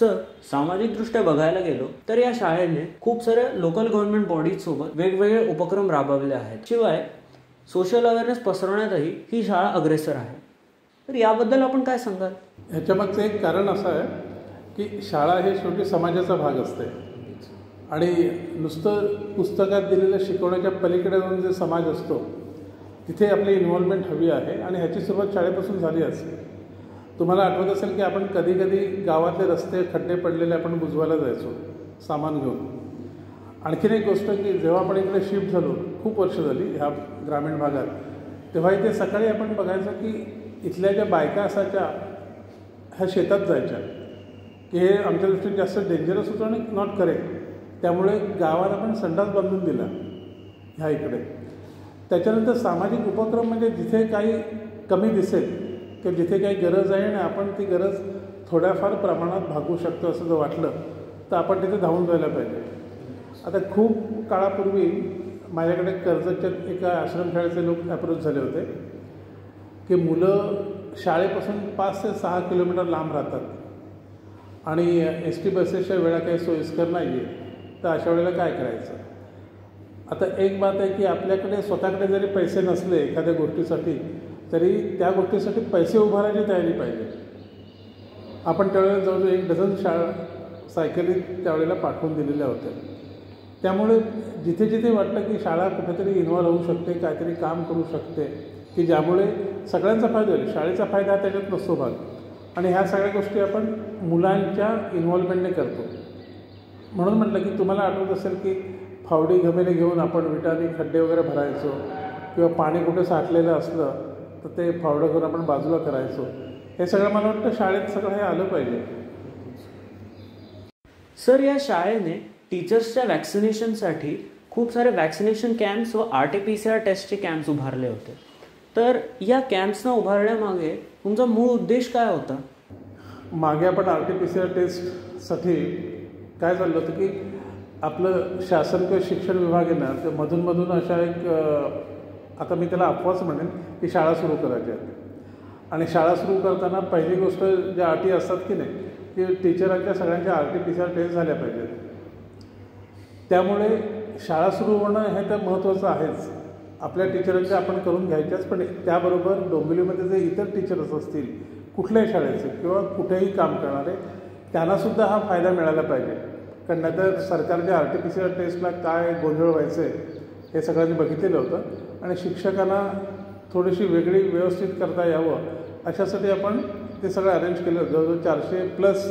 Sir सामाजिकदृष्ट्या बघायला गेलो तर या शाळेने खूप साऱ्या लोकल गव्हर्नमेंट बॉडीज सोबत वेगवेगळे उपक्रम राबवले आहेत. शिवाय सोशल अवेअरनेस पसरवण्यातही ही शाळा अग्रेसर आहे. तर याबद्दल आपण काय सांगाल? ह्याच्यामागचं एक कारण असं आहे की शाळा हे शेवटी समाजाचा भाग असते. आणि नुसतं पुस्तकात दिलेलं शिकवण्याच्या पलीकडे जाऊन जे समाज असतो तिथे आपली इन्व्हॉल्वमेंट हवी आहे आणि ह्याची सुरुवात शाळेपासून झाली असते तुम्हाला आठवत असेल की आपण कधी कधी गावातले रस्ते खड्डे पडलेले आपण बुजवायला जायचो सामान घेऊन. आणखीन एक गोष्ट की जेव्हा आपण इकडे शिफ्ट झालो खूप वर्ष झाली ह्या ग्रामीण भागात तेव्हा इथे सकाळी आपण बघायचो की इथल्या ज्या बायका असायच्या ह्या शेतात जायच्या. की हे आमच्या दृष्टीने जास्त डेंजरस होतं आणि नॉट करेक्ट त्यामुळे गावात आपण संडास बांधून दिला ह्या इकडे. त्याच्यानंतर सामाजिक उपक्रम म्हणजे जिथे काही कमी दिसेल किंवा जिथे काही गरज आहे आणि आपण ती गरज थोड्याफार प्रमाणात भागू शकतो असं जर वाटलं तर आपण तिथे धावून जायला पाहिजे. आता खूप काळापूर्वी माझ्याकडे कर्जतच्या एका आश्रमशाळेचे लोक अप्रोच झाले होते की मुलं शाळेपासून पाच ते सहा किलोमीटर लांब राहतात. आणि एस टी बसेसच्या वेळा काही सोयीस्कर नाही आहे तर अशा वेळेला काय करायचं? आता एक बात आहे की आपल्याकडे स्वतःकडे जरी पैसे नसले एखाद्या गोष्टीसाठी तरी त्या गोष्टीसाठी पैसे उभारायची तयारी पाहिजे. आपण त्यावेळेला जवळजवळ एक डझन शाळा सायकली त्यावेळेला पाठवून दिलेल्या होत्या. त्यामुळे जिथे जिथे वाटतं की शाळा कुठेतरी इन्व्हॉल्व होऊ शकते काहीतरी काम करू शकते की ज्यामुळे सगळ्यांचा फायदा होईल. शाळेचा फायदा हा त्याच्यात नसतो भाग. आणि ह्या सगळ्या गोष्टी आपण मुलांच्या इन्व्हॉल्वमेंटने करतो. म्हणून म्हटलं की तुम्हाला आठवत असेल की फावडी घमेले घेऊन आपण विटाने खड्डे वगैरे भरायचो किंवा पाणी कुठे साठलेलं असलं तर ते फावडं घेऊन आपण बाजूला करायचो. हे सगळं मला वाटतं शाळेत सगळं हे आलं पाहिजे. सर या शाळेने टीचर्सच्या वॅक्सिनेशनसाठी खूप सारे वॅक्सिनेशन कॅम्प्स व R T P C R टेस्टचे कॅम्प्स उभारले होते. तर या कॅम्प्सना उभारण्यामागे तुमचा मूळ उद्देश काय होता? मागे आपण R T P C R टेस्टसाठी काय चाललं होतं की आपलं शासन किंवा शिक्षण विभाग आहे ना ते मधूनमधून अशा एक आता मी त्याला अफवाच म्हणेन की शाळा सुरू करायची आहेत आणि शाळा सुरू करताना पहिली गोष्ट ज्या अटी असतात की नाही की टीचरांच्या सगळ्यांच्या R T P C R test झाल्या पाहिजेत. त्यामुळे शाळा सुरू होणं हे तर महत्त्वाचं आहेच. आपल्या टीचरांच्या आपण करून घ्यायच्याच पण त्याबरोबर डोंबिवलीमध्ये जे इतर टीचर्स असतील कुठल्याही शाळेचे किंवा कुठेही काम करणारे त्यांनासुद्धा हा फायदा मिळाला पाहिजे. कारण नाहीतर सरकारच्या R T P C R टेस्टला काय गोंधळ व्हायचं आहे हे सगळ्यांनी बघितलेलं होतं. आणि शिक्षकांना थोडीशी वेगळी व्यवस्थित करता यावं अशासाठी आपण ते सगळं अरेंज केलं. जवळजवळ चारशे प्लस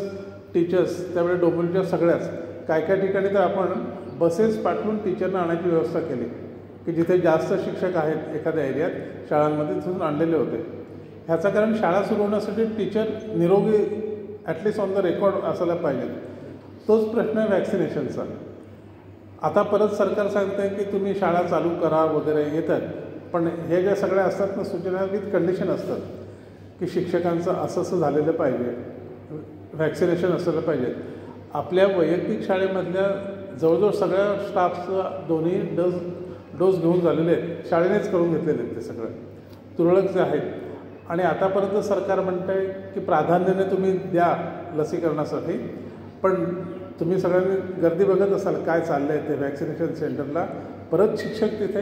टीचर्स त्यावेळी डोंबिवलीच्या सगळ्याच. काय काय ठिकाणी तर आपण बसेस पाठवून टीचरना आणायची व्यवस्था केली की जिथे जास्त शिक्षक आहेत एखाद्या एरियात शाळांमध्ये तिथून आणलेले होते. ह्याचं कारण शाळा सुरू होण्यासाठी टीचर निरोगी ॲटलिस्ट ऑन द रेकॉर्ड असायला पाहिजेत. तोच प्रश्न आहे वॅक्सिनेशनचा आता परत सरकार सांगतं आहे की तुम्ही शाळा चालू करा वगैरे येतात. पण हे ज्या सगळ्या असतात ना सूचना विथ कंडिशन असतात की शिक्षकांचं असं असं झालेलं पाहिजे व्हॅक्सिनेशन असलं पाहिजे. आपल्या वैयक्तिक शाळेमधल्या जवळजवळ सगळ्या स्टाफचं दोन्ही डोस डोस घेऊन झालेले आहेत. शाळेनेच करून घेतलेले आहेत ते सगळं. तुरळक जे आहेत. आणि आतापर्यंत सरकार म्हणतं आहे की प्राधान्याने तुम्ही द्या लसीकरणासाठी. पण तुम्ही सगळ्यांनी गर्दी बघत असाल काय चाललं आहे ते व्हॅक्सिनेशन सेंटरला परत शिक्षक तिथे.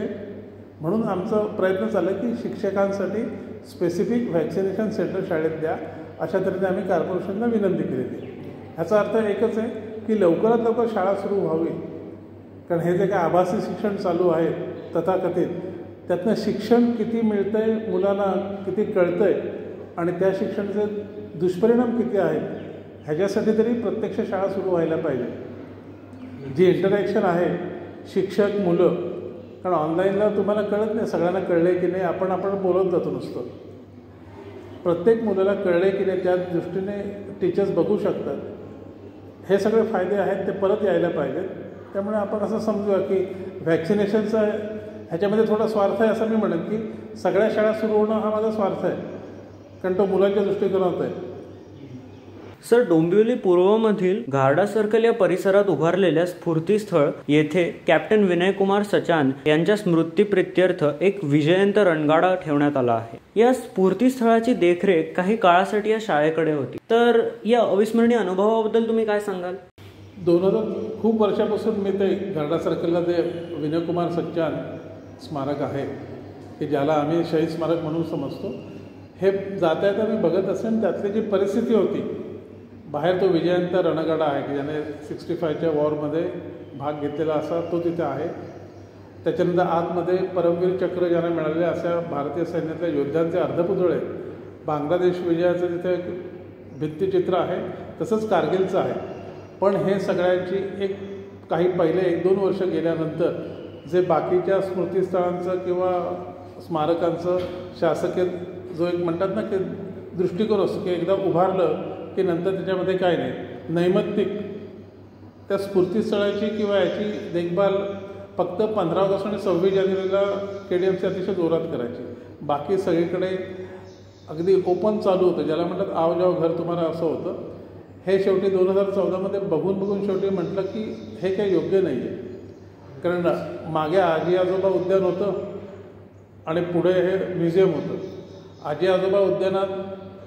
म्हणून आमचा प्रयत्न चालला की शिक्षकांसाठी स्पेसिफिक व्हॅक्सिनेशन सेंटर शाळेत द्या. अशा तऱ्हेने आम्ही कॉर्पोरेशनला विनंती केलेली ह्याचा अर्थ एकच आहे की लवकरात लवकर शाळा सुरू व्हावी. कारण हे जे काय आभासी शिक्षण चालू आहे तथाकथित त्यातनं शिक्षण किती मिळतं आहे मुलांना किती कळतं आहे आणि त्या शिक्षणाचे दुष्परिणाम किती आहेत ह्याच्यासाठी तरी प्रत्यक्ष शाळा सुरू व्हायला पाहिजे. जी इंटरॅक्शन आहे शिक्षक मुलं कारण ऑनलाईनला तुम्हाला कळत नाही सगळ्यांना कळले की नाही आपण आपण बोलत जातो नुसतं. प्रत्येक मुलाला कळले की नाही त्या दृष्टीने टीचर्स बघू शकतात. हे सगळे फायदे आहेत ते परत यायला पाहिजेत. त्यामुळे आपण असं समजूया की व्हॅक्सिनेशनचा ह्याच्यामध्ये थोडा स्वार्थ आहे असं मी म्हणेन की सगळ्या शाळा सुरू होणं हा माझा स्वार्थ आहे. कारण तो मुलांच्या दृष्टिकोनात आहे. सर डोंबिवली पूर्वमधील घारडा सर्कल या परिसरात उभारलेल्या स्फूर्तीस्थळ येथे कॅप्टन विनयकुमार सचान यांच्या स्मृतीप्रित्यर्थ एक विजयंत रणगाडा ठेवण्यात आला आहे. या स्फूर्तीस्थळाची देखरेख काही काळासाठी या शाळेकडे होती. तर या अविस्मरणीय अनुभवाबद्दल तुम्ही काय सांगाल? दोन हजार खूप वर्षापासून मी ते गार्डा सर्कलला ते विनयकुमार सच्चान स्मारक आहे की ज्याला आम्ही शहीद स्मारक म्हणून समजतो. हे जाता येता मी बघत असेन त्यातली जी परिस्थिती होती बाहेर तो विजयंत रणगाडा आहे की ज्याने सिक्स्टी फायच्या वॉरमध्ये भाग घेतलेला असा तो तिथे आहे. त्याच्यानंतर आतमध्ये परमवीर चक्र ज्यांना मिळाले अशा भारतीय सैन्यातल्या योद्ध्यांचे अर्धपुतळे बांगलादेश विजयाचं तिथे एक भित्तिचित्र आहे तसंच कारगिलचं आहे. पण हे सगळ्यांची एक काही पहिले एक दोन वर्ष गेल्यानंतर जे बाकीच्या स्मृतीस्थळांचं किंवा स्मारकांचं शासकीय जो एक म्हणतात ना की दृष्टिकोन असतो की एकदा उभारलं की नंतर त्याच्यामध्ये काय नाही. नैमित्तिक त्या स्फूर्तीस्थळाची किंवा याची देखभाल फक्त पंधरा ऑगस्ट आणि सव्वीस जानेवारीला के डी एम सी अतिशय जोरात करायची. बाकी सगळीकडे अगदी ओपन चालू होतं. ज्याला म्हणतात आव जाव घर तुम्हाला असं होतं. हे शेवटी दोन हजार चौदामध्ये बघून बघून शेवटी म्हटलं की हे काही योग्य नाही आहे कारण मागे आजी आजोबा उद्यान होतं आणि पुढे हे म्युझियम होतं. आजी आजोबा उद्यानात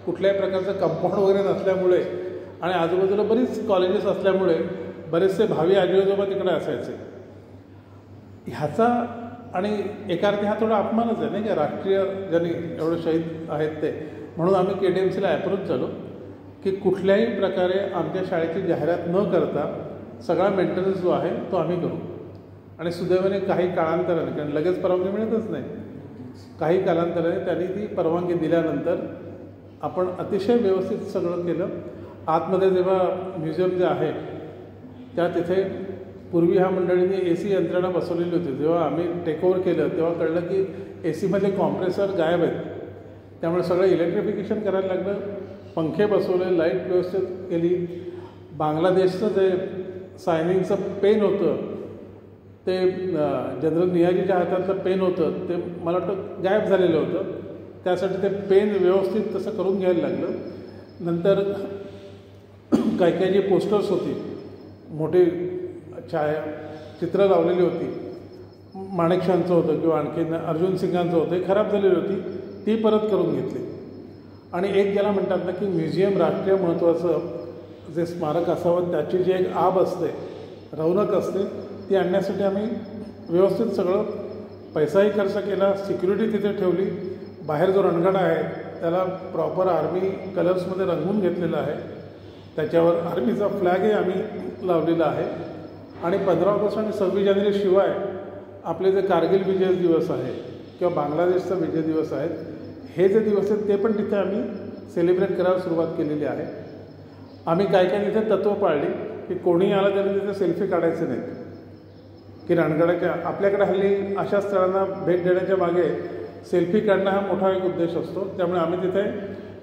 कुठल्याही प्रकारचं कंपाऊंड वगैरे नसल्यामुळे आणि आजूबाजूला बरीच कॉलेजेस असल्यामुळे बरेचसे भावी आजी आजोबा तिकडे असायचे. ह्याचा आणि एका अर्थी हा थोडा अपमानच आहे नाही का? राष्ट्रीय ज्यांनी एवढे शहीद आहेत ते. म्हणून आम्ही के डी एम सीला ॲप्रोच झालो की कुठल्याही प्रकारे आमच्या शाळेची जाहिरात न करता सगळा मेंटेनन्स जो आहे तो आम्ही करू. आणि सुदैवाने काही काळांतराने कारण लगेच परवानगी मिळतच नाही. काही कालांतराने त्यांनी ती परवानगी दिल्यानंतर आपण अतिशय व्यवस्थित सगळं केलं. आतमध्ये जेव्हा म्युझियम जे आहे त्या तिथे पूर्वी ह्या मंडळींनी ए सी यंत्रणा बसवलेली होती. जेव्हा आम्ही टेकओव्हर केलं तेव्हा कळलं की ए सीमध्ये कॉम्प्रेसर गायब आहेत. त्यामुळे सगळं इलेक्ट्रिफिकेशन करायला लागलं. पंखे बसवले लाइट व्यवस्थित केली. बांगलादेशचं जे सायनिंगचं पेन होतं ते जनरल नियाजीच्या हातातलं पेन होतं ते मला वाटतं गायब झालेलं होतं. त्यासाठी ते पेन व्यवस्थित तसं करून घ्यायला लागलं. नंतर काही काही जी पोस्टर्स होती मोठी छाया चित्र लावलेली होती. माणेकशांचं होतं किंवा आणखीन अर्जुन सिंगांचं होतं हे खराब झालेली होती. ती परत करून घेतली. आणि एक ज्याला म्हणतात ना की म्युझियम राष्ट्रीय महत्त्वाचं जे स्मारक असावं त्याची जी एक आब असते रौनक असते ती आणण्यासाठी आम्ही व्यवस्थित सगळं पैसाही खर्च केला सिक्युरिटी तिथे ठेवली. बाहेर जो रणगाडा आहे त्याला प्रॉपर आर्मी कलर्समध्ये रंगवून घेतलेला आहे. त्याच्यावर आर्मीचा फ्लॅगही आम्ही लावलेला आहे. आणि पंधरा ऑगस्ट आणि सव्वीस जानेवारी शिवाय आपले जे कारगिल विजय दिवस आहे किंवा बांगलादेशचा विजय दिवस आहेत हे जे दिवस आहेत ते पण तिथे आम्ही सेलिब्रेट करायला सुरुवात केलेली आहे. आम्ही काय काय तिथे तत्त्व पाळली की कोणी आलं तरी तिथे सेल्फी काढायचे नाहीत. की रणगाड्याच्या आपल्याकडे हल्ली अशा स्थळांना भेट देण्याच्या मागे सेल्फी काढणं हा मोठा एक उद्देश असतो. त्यामुळे आम्ही तिथे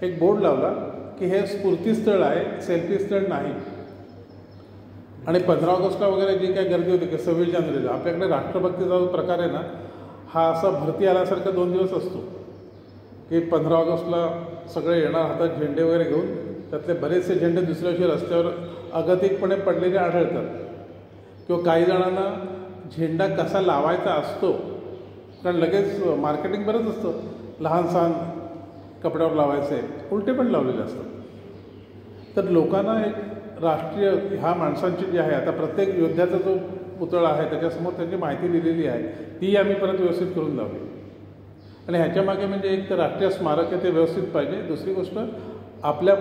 एक बोर्ड लावला की हे स्फूर्तीस्थळ आहे सेल्फी स्थळ नाही. आणि पंधरा ऑगस्टला वगैरे जी काही गर्दी होती की सव्वीस जानेवारीला आपल्याकडे राष्ट्रभक्तीचा जो प्रकार आहे ना हा असा भरती आल्यासारखा दोन दिवस असतो. की पंधरा ऑगस्टला सगळे येणार हातात झेंडे वगैरे घेऊन त्यातले बरेचसे झेंडे दुसऱ्या दिवशी रस्त्यावर अगतिकपणे पडलेले आढळतात. किंवा काही जणांना झेंडा कसा लावायचा असतो कारण लगेच मार्केटिंग बरंच असतं. लहान सहान कपड्यावर लावायचे उलटे पण लावलेले असतात. तर लोकांना एक राष्ट्रीय ह्या माणसांची जी आहे आता प्रत्येक योद्ध्याचा जो पुतळा आहे त्याच्यासमोर त्यांची माहिती दिलेली आहे ती आम्ही परत व्यवस्थित करून लावली. आणि ह्याच्यामागे म्हणजे एक तर राष्ट्रीय स्मारक आहे ते व्यवस्थित पाहिजे. दुसरी गोष्ट आपल्या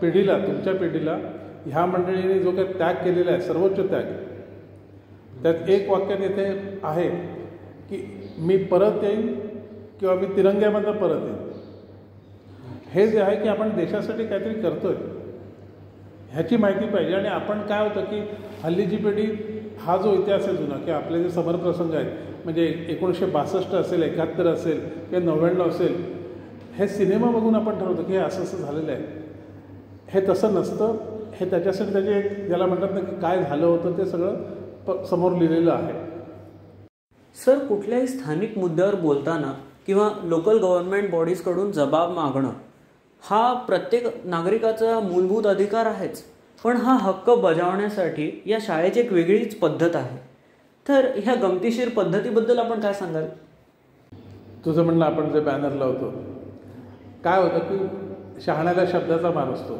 पिढीला तुमच्या पिढीला ह्या मंडळीने जो काही त्याग केलेला आहे सर्वोच्च त्याग त्यात एक वाक्यात येथे आहे की मी परत येईन किंवा मी तिरंग्यामधनं परत येईन. हे जे आहे की आपण देशासाठी काहीतरी करतो आहे ह्याची माहिती पाहिजे. आणि आपण काय होतं की हल्लीची पिढी हा जो इतिहास आहे जुना की आपले जे समरप्रसंग आहेत म्हणजे एकोणीसशे बासष्ट असेल एकाहत्तर असेल किंवा नव्याण्णव असेल हे सिनेमा बघून आपण ठरवतो की हे असं असं झालेलं आहे. हे तसं नसतं. हे त्याच्यासाठी त्याचे ज्याला म्हणतात ना की काय झालं होतं ते सगळं प समोर लिहिलेलं आहे. सर कुठल्याही स्थानिक मुद्द्यावर बोलताना किंवा लोकल गव्हर्नमेंट बॉडीजकडून जबाब मागणं हा प्रत्येक नागरिकाचा मूलभूत अधिकार आहेच. पण हा हक्क बजावण्यासाठी या शाळेची एक वेगळीच पद्धत आहे. तर ह्या गमतीशीर पद्धतीबद्दल आपण काय सांगाल? तुझं म्हणणं आपण जे बॅनर लावतो काय होतं की शहाण्याला शब्दाचा मान असतो.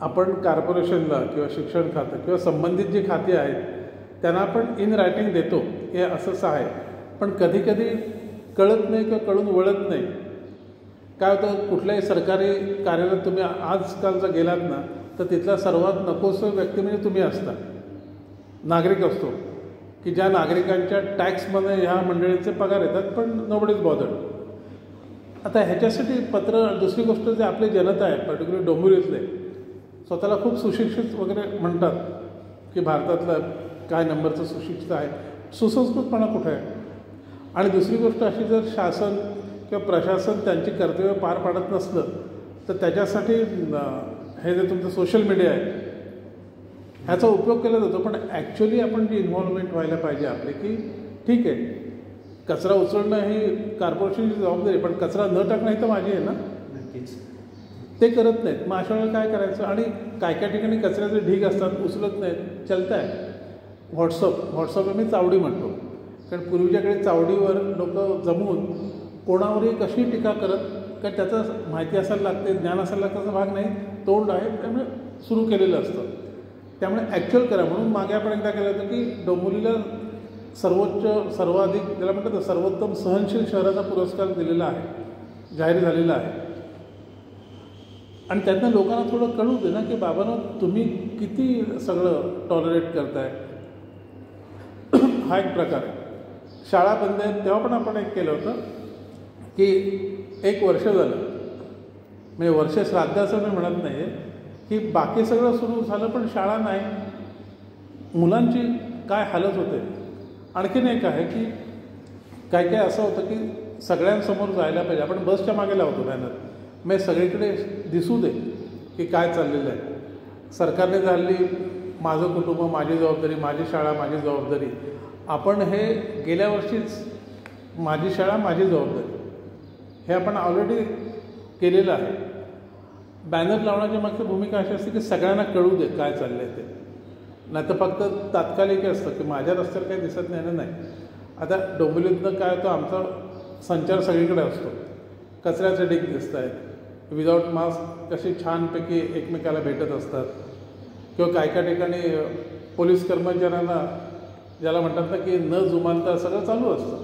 आपण कॉर्पोरेशनला किंवा शिक्षण खातं किंवा संबंधित जी खाती आहेत त्यांना आपण इन रायटिंग देतो. हे असंच आहे. पण कधीकधी कळत नाही किंवा कळून वळत नाही. काय होतं कुठल्याही सरकारी कार्यालयात तुम्ही आजकाल जर गेलात ना तर तिथला सर्वात नकोस व्यक्ती म्हणजे तुम्ही असता. नागरिक असतो. की ज्या नागरिकांच्या टॅक्समध्ये ह्या मंडळीचे पगार येतात पण नोबडीज बॉदर्ड आता ह्याच्यासाठी पत्र दुसरी गोष्ट जे आपली जनता आहे पर्टिक्युलर डोंबिवलीतले स्वतःला खूप सुशिक्षित वगैरे म्हणतात की भारतातलं काय नंबरचं सुशिक्षित आहे. सुसंस्कृतपणा कुठे आहे? आणि दुसरी गोष्ट अशी जर शासन किंवा प्रशासन त्यांची कर्तव्य पार पाडत नसलं तर त्याच्यासाठी हे जे तुमचं सोशल मीडिया आहे ह्याचा उपयोग केला जातो. पण ॲक्च्युली आपण जी इन्व्हॉल्वमेंट व्हायला पाहिजे आपली की ठीक आहे कचरा उचलणं ही कॉर्पोरेशनची जबाबदारी पण कचरा न टाकणं ही तर माझी आहे ना? नक्कीच. ते करत नाहीत. मग अशा वेळेला काय करायचं? आणि काय काय ठिकाणी कचऱ्याचे ढीग असतात उचलत नाहीत चलत आहे व्हॉट्सअप व्हॉट्सअपला मी चावडी म्हणतो. कारण पूर्वीच्याकडे चावडीवर लोक जमून कोणावरही कशी टीका करत कारण त्याचं माहिती असायला लागते ज्ञान असायला लागतं भाग नाही. तोंड आहे त्यामुळे सुरू केलेलं असतं. त्यामुळे ॲक्च्युअल करा. म्हणून मागे आपण एकदा केलं होतं की डोंबोलीला सर्वोच्च सर्वाधिक ज्याला म्हणतात सर्वोत्तम सहनशील शहराचा पुरस्कार दिलेला आहे जाहीर झालेला आहे. आणि त्यातनं लोकांना थोडं कळू दे ना की बाबांनो तुम्ही किती सगळं टॉलरेट करताय? हा एक प्रकार आहे. शाळा बंद आहेत तेव्हा पण आपण एक केलं होतं की एक वर्ष झालं. म्हणजे वर्ष श्राद्धाचं मी म्हणत नाही आहे की बाकी सगळं सुरू झालं पण शाळा नाही. मुलांची काय हालत होते? आणखीन एक आहे की काय काय असं होतं की सगळ्यांसमोर जायला पाहिजे. आपण बसच्या मागे लावतो बॅनर. मग सगळीकडे दिसू दे की काय चाललेलं आहे. सरकारने झाली माझं कुटुंब माझी जबाबदारी माझी शाळा माझी जबाबदारी. आपण हे गेल्या वर्षीच माझी शाळा माझी जबाबदारी. हे आपण ऑलरेडी केलेलं आहे. बॅनर लावण्याची मागची भूमिका अशी असते की सगळ्यांना कळू दे काय चाललं आहे ते. नाही तर फक्त तात्कालिक असतं की माझ्या रस्त्यावर काही दिसत नाही ना नाही. आता डोंबिवलीतनं काय होतं आमचा संचार सगळीकडे असतो. कचऱ्याचे ढीक दिसत आहेत विदाऊट मास्क कशी छानपैकी एकमेकाला भेटत असतात. किंवा काय काय ठिकाणी पोलीस कर्मचाऱ्यांना ज्याला म्हणतात ना की न जुमानता सगळं चालू असतं.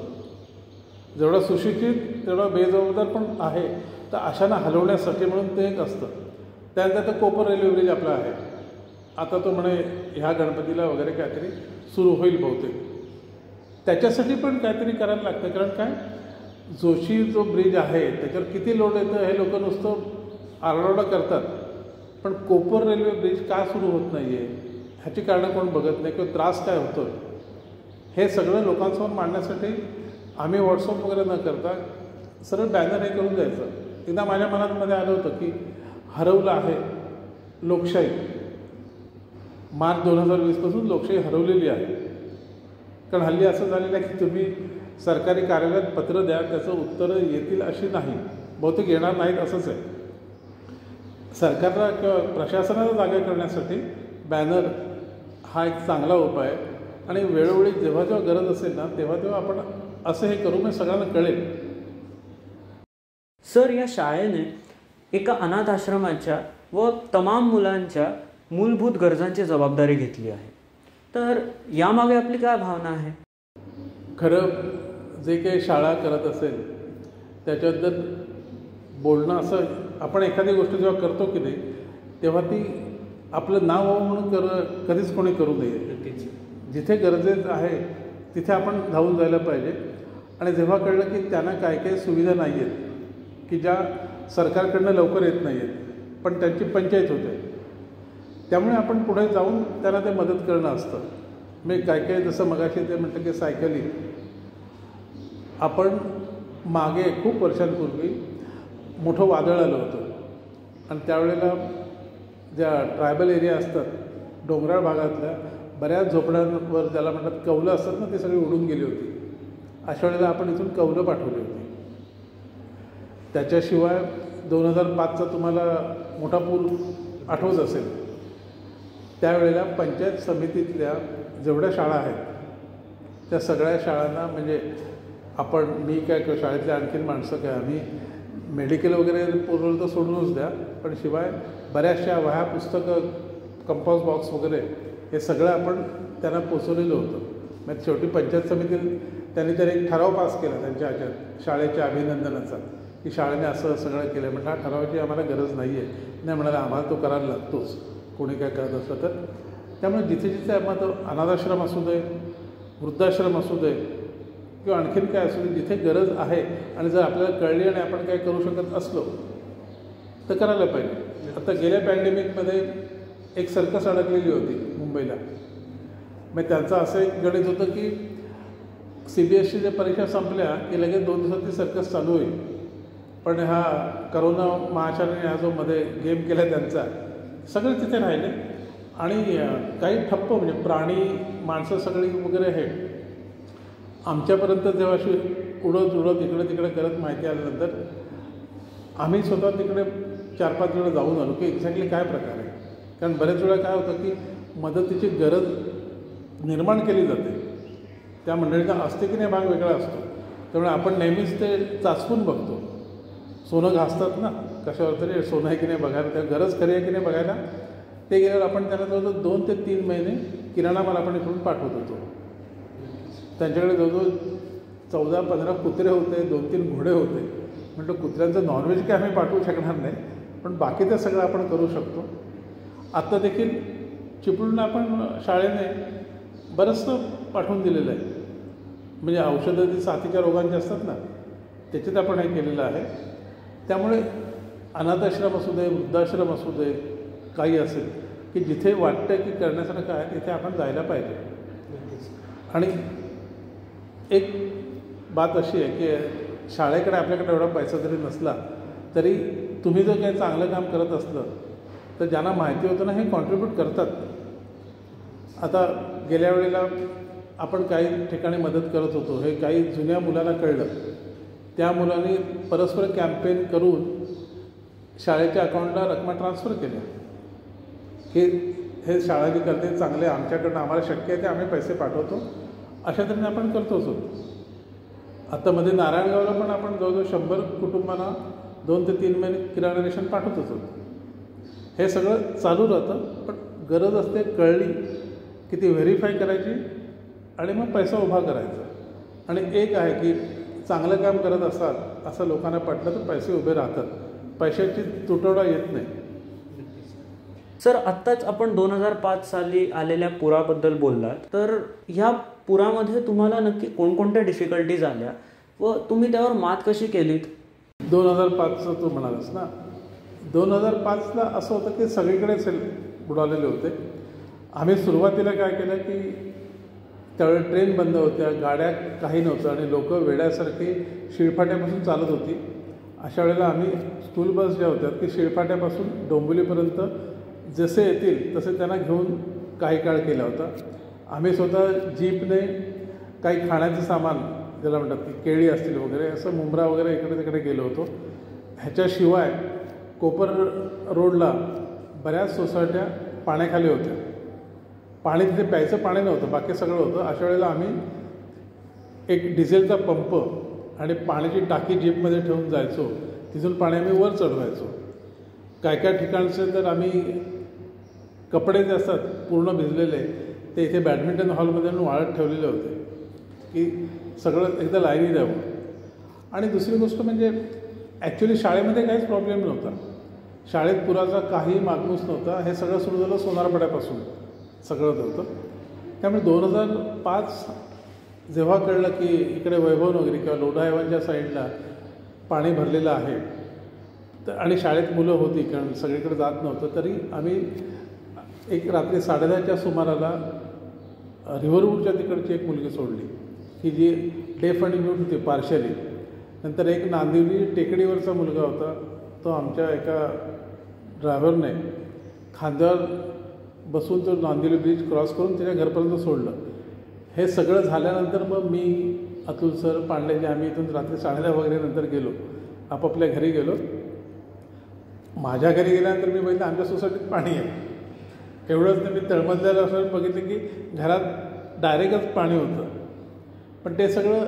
जेवढं सुशिक्षित तेवढं बेजबाबदार पण आहे तर अशांना हलवण्यासाठी म्हणून ते एक असतं. त्यानंतर तर कोपर रेल्वे ब्रिज आपला आहे. आता तो म्हणे ह्या गणपतीला वगैरे काहीतरी सुरू होईल बहुतेक. त्याच्यासाठी पण काहीतरी करायला लागतं. कारण काय? जोशी जो ब्रिज आहे त्याच्यावर किती लोड येतं हे लोक नुसतं आरडाओरडा करतात. पण कोपर रेल्वे ब्रिज का सुरू होत नाही आहे ह्याची कारणं कोण बघत नाही? किंवा त्रास काय होतो हे सगळं लोकांसमोर मांडण्यासाठी आम्ही व्हॉट्सअप वगैरे न करता सरळ बॅनर हे करून जायचं एकदा माझ्या मनामध्ये आलं होतं की हरवलं आहे लोकशाही. मार्च दोन हजार वीसपासून लोकशाही हरवलेली आहे. कारण हल्ली असं झालेलं आहे की तुम्ही सरकारी कार्यालयात पत्र द्या त्याचं उत्तरं येतील अशी नाही. बहुतेक येणार नाहीत असंच आहे. सरकारला किंवा प्रशासनाला जागा करण्यासाठी बॅनर हा एक चांगला उपाय आहे. आणि वेळोवेळी जेव्हा जेव्हा गरज असेल ना तेव्हा तेव्हा आपण असं हे करू म्हणजे सगळ्यांना कळेल. सर या शाळेने एका अनाथ आश्रमाच्या व तमाम मुलांच्या मूलभूत गरजांची जबाबदारी घेतली आहे. तर यामागे आपली काय भावना आहे? खरं जे काही शाळा करत असेल त्याच्याबद्दल बोलणं असं आपण एखादी गोष्ट जेव्हा करतो की नाही तेव्हा ती आपलं नाव व्हावं म्हणून कर कधीच कोणी करू नये. नक्कीच. जिथे गरजेचं आहे तिथे आपण धावून जायला पाहिजे. आणि जेव्हा कळलं की त्यांना काय काय सुविधा नाही आहेत की ज्या सरकारकडनं लवकर येत नाही आहेत पण त्यांची पंचायत होते. त्यामुळे आपण पुढे जाऊन त्यांना ते मदत करणं असतं. मी काय काय जसं मगाशी ते म्हटलं की सायकलिंग आपण मागे खूप वर्षांपूर्वी मोठं वादळ आलं होतं. आणि त्यावेळेला ज्या ट्रायबल एरिया असतात डोंगराळ भागातल्या बऱ्याच झोपड्यांवर ज्याला म्हणतात कौलं असतात ना ती सगळी उडून गेली होती. अशा वेळेला आपण इथून कौलं पाठवली होती. त्याच्याशिवाय दोन हजार पाचचा तुम्हाला मोठा पूल आठवत असेल. त्यावेळेला पंचायत समितीतल्या जेवढ्या शाळा आहेत त्या सगळ्या शाळांना म्हणजे आपण मी काय किंवा शाळेतल्या आणखीन माणसं काय आम्ही मेडिकल वगैरे पुरवलं तर सोडूनच द्या पण शिवाय बऱ्याचशा वह्या पुस्तकं कंपाऊस बॉक्स वगैरे हे सगळं आपण त्यांना पोचवलेलं होतं. मग शेवटी पंचायत समितीने त्यांनी तर एक ठराव पास केला त्यांच्या ह्याच्यात शाळेच्या अभिनंदनाचा की शाळेने असं सगळं केलं म्हटलं हा ठरावाची आम्हाला गरज नाही आहे नाही म्हणाला आम्हाला तो करायला लागतोच. कोणी काय करत असलं तर. त्यामुळे जिथे जिथे मग तो अनाथाश्रम असू दे वृद्धाश्रम असू दे किंवा आणखीन काय असू दे जिथे गरज आहे आणि जर आपल्याला कळली आणि आपण काय करू शकत असलो तर करायला पाहिजे. आता गेल्या पॅन्डेमिकमध्ये एक सर्कस अडकलेली होती. मुंबईला. मग त्यांचं असं एक गणित होतं की सी बी एस सीच्या परीक्षा संपल्या की लगेच दोन दिवसात ती सर्कस चालू होईल. पण हा करोना महाचार्याने हा जो मध्ये गेम केला त्यांचा सगळे तिथे राहिले. आणि काही ठप्प म्हणजे प्राणी माणसं सगळी वगैरे हे आमच्यापर्यंत जेव्हा अशी उडत उडत इकडे तिकडे करत माहिती आल्यानंतर आम्ही स्वतः तिकडे चार पाच वेळा जाऊन आलो की एक्झॅक्टली काय प्रकार आहे. कारण बरेच वेळा काय होतं की मदतीची गरज निर्माण केली जाते. त्या मंडळीचा असते की नाही भाग वेगळा असतो. त्यामुळे आपण नेहमीच ते चाचपून बघतो. सोनं घासतात ना कशावर तरी सोनं आहे की नाही बघायला त्या गरज खरी आहे की नाही बघायला ते गेल्यावर आपण त्यांना जवळजवळ दोन ते तीन महिने किराणा माल आपण इकडून पाठवत होतो. त्यांच्याकडे जवळजवळ चौदा पंधरा कुत्रे होते दोन तीन घोडे होते. म्हटलं कुत्र्यांचं नॉनव्हेज काय आम्ही पाठवू शकणार नाही पण बाकी ते सगळं आपण करू शकतो. आत्ता देखील चिपळूणला आपण शाळेने बरंचसं पाठवून दिलेलं आहे. म्हणजे औषधं जी साथीच्या रोगांची असतात ना त्याच्यात आपण हे केलेलं आहे. त्यामुळे अनाथाश्रम असू दे वृद्धाश्रम असू दे काही असेल की जिथे वाटतं की करण्यासारखं आहे तिथे आपण जायला पाहिजे. आणि एक बात अशी आहे की शाळेकडे आपल्याकडे एवढा पैसा जरी नसला तरी तुम्ही जर काही चांगलं काम करत असलं तर ज्यांना माहिती होतं ना हे कॉन्ट्रीब्यूट करतात. आता गेल्या वेळेला आपण काही ठिकाणी मदत करत होतो. हे काही जुन्या मुलांना कळलं. त्या मुलांनी परस्पर कॅम्पेन करून शाळेच्या अकाउंटला रकमा ट्रान्सफर केल्या की हे शाळा जी करते चांगले आमच्याकडनं आम्हाला शक्य आहे ते आम्ही पैसे पाठवतो. अशा तऱ्हेने आपण करतोच होतो. आता मध्ये नारायणगावला पण आपण जवळजवळ शंभर कुटुंबांना दोन ते तीन महिने किराणा रेशन पाठवतच होतो. हे सगळं चालू राहतं पण गरज असते कळली. की ती व्हेरीफाय करायची आणि मग पैसा उभा करायचा. आणि एक आहे की चांगलं काम करत असाल असं लोकांना पटलं तर पैसे उभे राहतात. पैशाची तुटवडा येत नाही. सर आत्ताच आपण दोन हजार पाच साली आलेल्या पुराबद्दल बोललात. तर ह्या पुरामध्ये तुम्हाला नक्की कोणकोणत्या डिफिकल्टीज आल्या व तुम्ही त्यावर मात कशी केलीत? दोन हजार पाचचं तू म्हणालास ना? दोन हजार पाचला असं होतं की सगळीकडेच बुडालेले होते. आम्ही सुरुवातीला काय केलं की त्यावेळी ट्रेन बंद होत्या गाड्या काही नव्हतं आणि लोक वेड्यासारखी शिळफाट्यापासून चालत होती. अशा वेळेला आम्ही स्कूल बस ज्या होत्या की शिळफाट्यापासून डोंबिवलीपर्यंत जसे येतील तसे त्यांना घेऊन काही काळ केला होता. आम्ही स्वतः जीपने काही खाण्याचं सामान ज्याला म्हणतात की केळी असतील वगैरे असं मुंब्रा वगैरे इकडे तिकडे गेलो होतो. ह्याच्याशिवाय कोपर रोडला बऱ्याच सोसायट्या पाण्याखाली होत्या. पाणी तिथे प्यायचं पाणी नव्हतं बाकी सगळं होतं. अशा वेळेला आम्ही एक डिझेलचा पंप आणि पाण्याची टाकी जीपमध्ये ठेवून जायचो. तिथून पाणी आम्ही वर चढवायचो. काय काय ठिकाणचे तर आम्ही कपडे जे असतात पूर्ण भिजलेले ते इथे बॅडमिंटन हॉलमध्ये वाळत ठेवलेले होते. की सगळं एकदा लाईनी द्यावं आणि दुसरी गोष्ट म्हणजे ॲक्च्युली शाळेमध्ये काहीच प्रॉब्लेम नव्हता. शाळेत पुराचा काही मागणूस नव्हता. हे सगळं सुरू झालं सोनारपड्यापासून. सगळं होतं. त्यामुळे दोन हजार पाच जेव्हा कळलं की इकडे वैभव नगरी किंवा लोढायवांच्या साईडला पाणी भरलेलं आहे तर आणि शाळेत मुलं होती कारण सगळीकडे जात नव्हतं तरी आम्ही एक रात्री साडेदहाच्या सुमाराला रिव्हरवूडच्या तिकडची एक मुलगी सोडली. की जी डेफ आणि म्यूट होती पार्शली नंतर एक नांदिवली टेकडीवरचा मुलगा होता तो आमच्या एका ड्रायव्हरने खांद्यावर बसून तो नांदिवली ब्रिज क्रॉस करून त्याच्या घरपर्यंत सोडलं. हे सगळं झाल्यानंतर मग मी अतुल सर पांडेजी आम्ही इथून रात्री साडेदहा वगैरे नंतर गेलो. आपापल्या घरी गेलो. माझ्या घरी गेल्यानंतर मी बघितलं आमच्या सोसायटीत पाणी आहे. एवढंच नाही मी तळमजल्याला असं बघितलं की घरात डायरेक्टच पाणी होतं. पण ते सगळं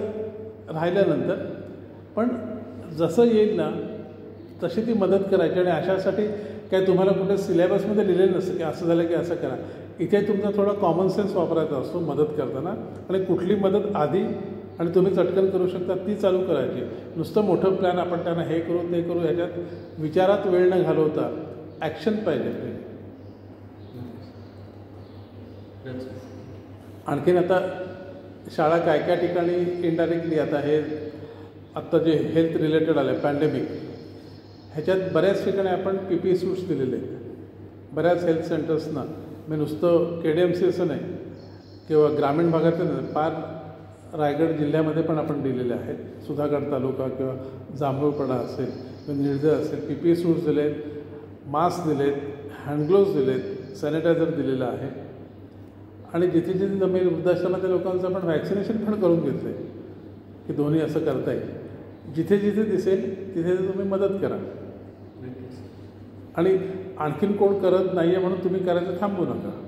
राहिल्यानंतर पण जसं येईल ना तशी ती मदत करायची आणि अशासाठी काय तुम्हाला कुठे सिलेबसमध्ये लिहिलेलं नसतं की असं झालं की असं करा. इथे तुमचा थोडा कॉमन सेन्स वापरायचा असतो मदत करताना. आणि कुठली मदत आधी आणि तुम्ही चटकन करू शकता ती चालू करायची. नुसतं मोठं प्लॅन आपण त्यांना हे करू ते करू ह्याच्यात विचारात वेळ न घालवता ॲक्शन पाहिजे. आणखीन आता शाळा काय काय ठिकाणी इनडायरेक्टली आता हे आत्ता जे हेल्थ रिलेटेड आलं आहे पॅन्डेमिक ह्याच्यात बऱ्याच ठिकाणी आपण पी पी सूट्स दिलेले आहेत. बऱ्याच हेल्थ सेंटर्सना मी नुसतं के डी एम सी असं नाही किंवा ग्रामीण भागातलं नाही पार रायगड जिल्ह्यामध्ये पण आपण दिलेले आहेत. सुधागड तालुका किंवा जांभूळपडा असेल किंवा निर्जळ असेल पी पी सूट्स दिलेत मास्क दिलेत हँडग्लोव्ज दिलेत सॅनिटायझर दिलेलं आहे. आणि जिथे जिथे जमेल वृद्धाश्रमातील लोकांचं आपण व्हॅक्सिनेशन पण करून घेतलं आहे की दोन्ही असं करता येईल जिथे जिथे दिसेल तिथे तुम्ही मदत करा. आणि आणखीन कोण करत नाही आहे म्हणून तुम्ही करायचं थांबू नका.